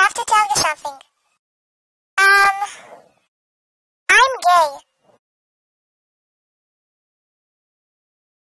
have to tell you something.